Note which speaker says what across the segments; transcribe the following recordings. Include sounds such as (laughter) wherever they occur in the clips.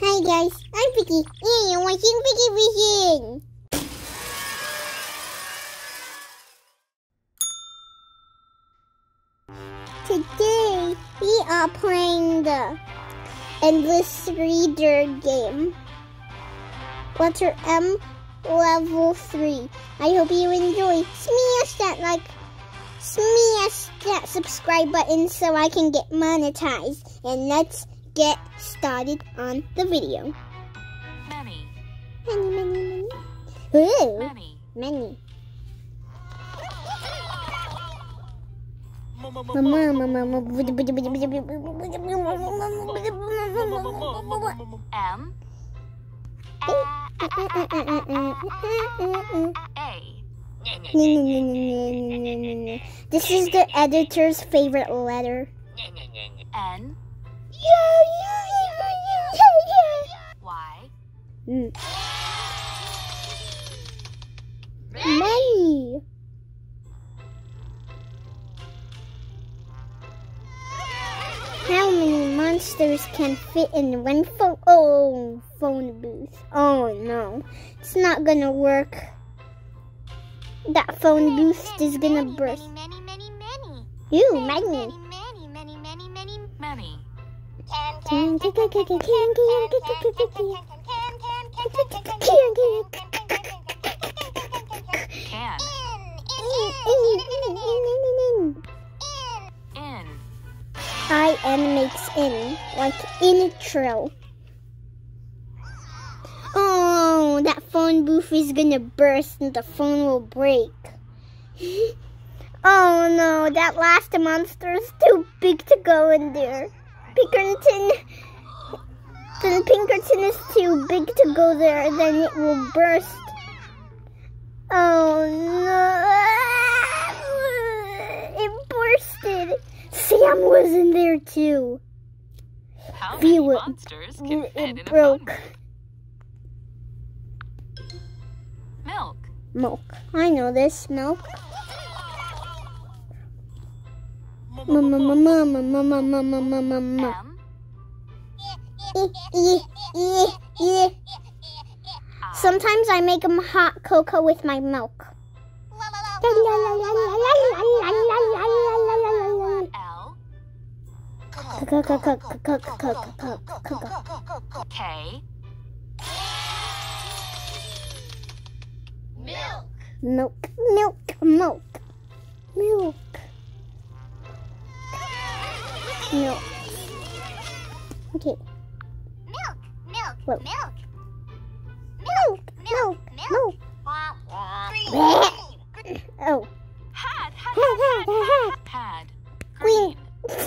Speaker 1: Hi guys, I'm Viki, and you're watching VikiVision. Today, we are playing the Endless Reader game. Letter M, level 3. I hope you enjoy. Smash that like, smash that subscribe button so I can get monetized. And let's get started on the video.
Speaker 2: Many,
Speaker 1: Many, many, many. Ooh,
Speaker 2: many.
Speaker 1: many.
Speaker 2: M. A.
Speaker 1: This is the editor's favorite letter.
Speaker 2: N.
Speaker 1: Yeah,
Speaker 2: Y.
Speaker 1: Mm. Many. How many monsters can fit in one phone? Oh, phone booth. Oh no, it's not gonna work. That phone booth is gonna burst.
Speaker 3: Many, many, many.
Speaker 1: You,
Speaker 3: Many, many, many, many, many.
Speaker 2: Many.
Speaker 3: Can,
Speaker 1: Can,
Speaker 3: can.
Speaker 2: In.
Speaker 1: I animates in, like in trill Oh, that phone booth is gonna burst and the phone will break. oh no, that last monster is too big to go in there. Pinkerton, the Pinkerton is too big to go there, then it will burst. Oh no, it bursted. Sam was in there too.
Speaker 2: How many
Speaker 1: it.
Speaker 2: monsters can fit in
Speaker 1: It broke.
Speaker 2: Milk.
Speaker 1: Milk. I know this milk. Sometimes I make 'em hot cocoa with my milk.
Speaker 2: K.
Speaker 3: Milk.
Speaker 1: Milk, milk, milk, milk, milk. Okay,
Speaker 3: Milk. Milk.
Speaker 1: Well.
Speaker 3: Milk.
Speaker 1: milk, milk, milk.
Speaker 3: Milk.
Speaker 1: Oh, ha, ha, ha,
Speaker 2: Had.
Speaker 1: Green.
Speaker 2: Green.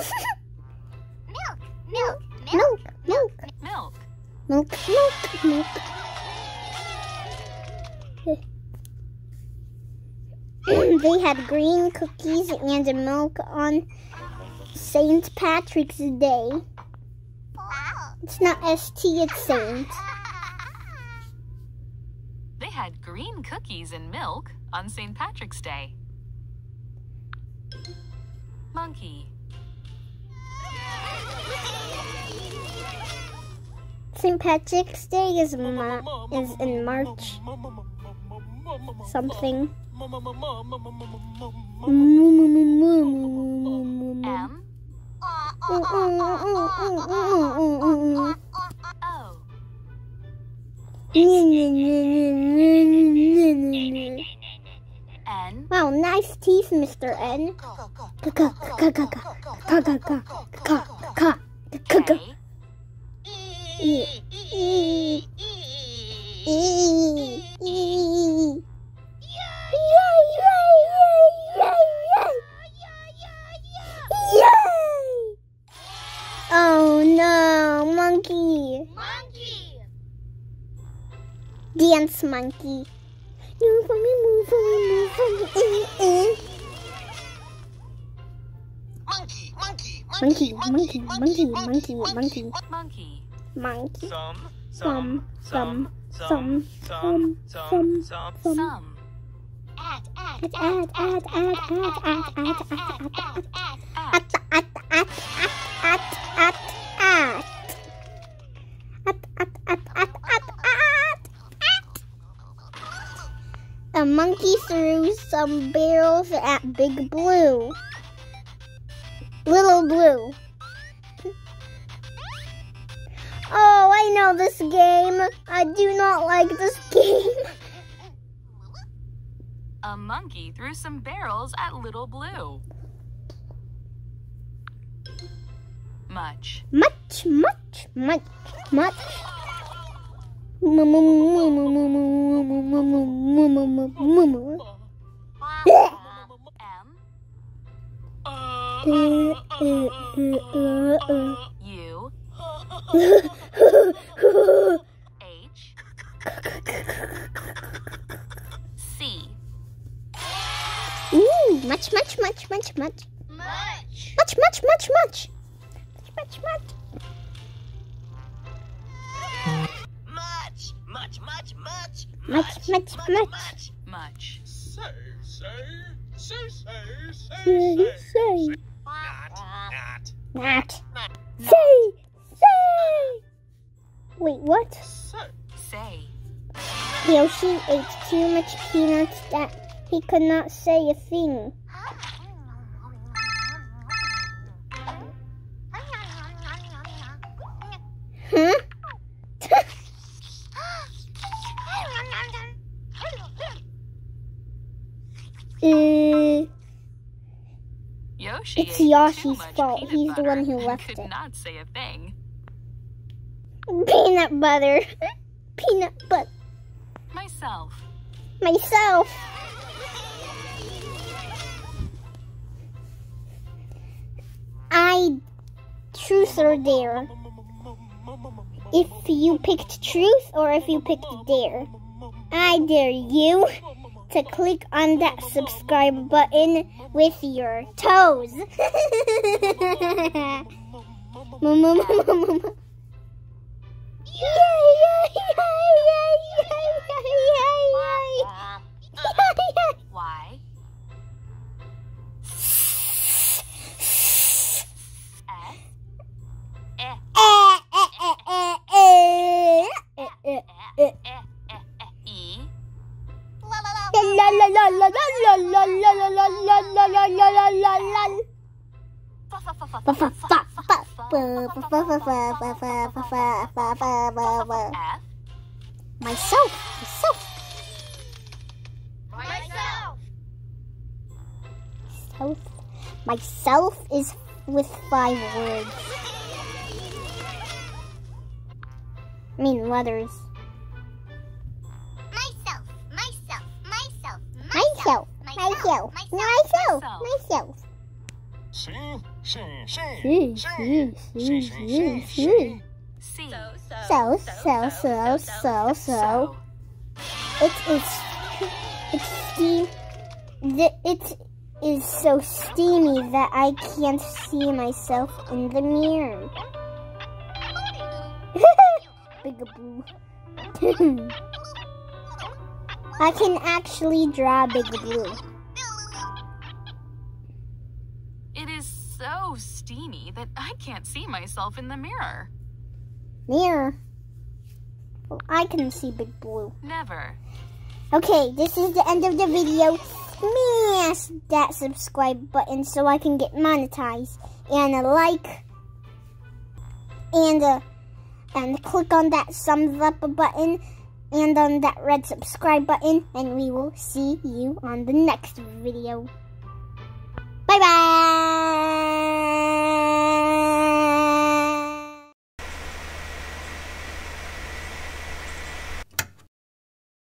Speaker 3: Milk. Milk.
Speaker 1: milk, milk,
Speaker 2: Milk.
Speaker 1: milk, milk, milk. they had green cookies and milk on St. Patrick's Day. It's not ST, it's Saint.
Speaker 2: They had green cookies and milk on St. Patrick's Day. Monkey.
Speaker 1: St. Patrick's Day is is in March something.
Speaker 2: M. N.
Speaker 1: Wow, nice teeth, Mr. N. E. E. E. E. Dance monkey. Move for me, move for me, move for me. Eh, eh.
Speaker 3: Monkey. Monkey.
Speaker 1: Monkey, monkey, monkey, monkey, monkey,
Speaker 2: Monkey.
Speaker 1: monkey.
Speaker 4: Some,
Speaker 1: Some, some,
Speaker 4: some,
Speaker 1: some, some, some, some.
Speaker 2: Some.
Speaker 3: At. At.
Speaker 1: At, at, at, at, at, at, at, at, threw some barrels at Big Blue. Little Blue. Oh, I know this game. I do not like this game.
Speaker 2: A monkey threw some barrels at Little Blue. Much.
Speaker 1: Much, much, much, much.
Speaker 2: M. U. H. C.
Speaker 1: Ooh, much, much, much, much, much,
Speaker 3: Much.
Speaker 1: much, much, much, much, much, much, much.
Speaker 3: Much. Much. Much. Much.
Speaker 1: Much, much, much.
Speaker 2: Much.
Speaker 4: Say, say, say, say, say,
Speaker 1: Say,
Speaker 4: say.
Speaker 1: say,
Speaker 3: Not. Not.
Speaker 1: not. Say, say. Wait, what?
Speaker 4: Say.
Speaker 2: Say.
Speaker 1: Yoshi ate too much peanuts that he could not say a thing. It's Yoshi's fault. He's the one who left
Speaker 2: could
Speaker 1: it.
Speaker 2: not say a thing.
Speaker 1: peanut butter. (laughs) Peanut butter.
Speaker 2: Myself.
Speaker 1: Myself. I truth or dare. If you picked truth or if you picked dare. I dare you to click on that subscribe button with your toes. (laughs) Yay, yay, Myself, myself,
Speaker 3: Myself.
Speaker 1: myself. Myself is with five words. I mean letters.
Speaker 3: myself, myself, myself.
Speaker 4: See, see,
Speaker 1: see,
Speaker 4: see,
Speaker 1: see, see,
Speaker 4: see.
Speaker 1: So, so, so, so, so. It is, it's steam, it is so steamy that I can't see myself in the mirror. (laughs) Bigaboo. (laughs) I can actually draw Bigaboo.
Speaker 2: That I can't see myself in the mirror.
Speaker 1: Mirror. Well, I can see Big Blue.
Speaker 2: Never.
Speaker 1: Okay, this is the end of the video. Smash that subscribe button so I can get monetized. And a like. And uh, and click on that thumbs up button. And on that red subscribe button. And we will see you on the next video.